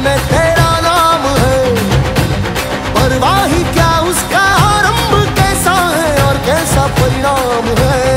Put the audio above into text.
में तेरा नाम है। परवाही क्या उसका आरंभ कैसा है और कैसा परिणाम है?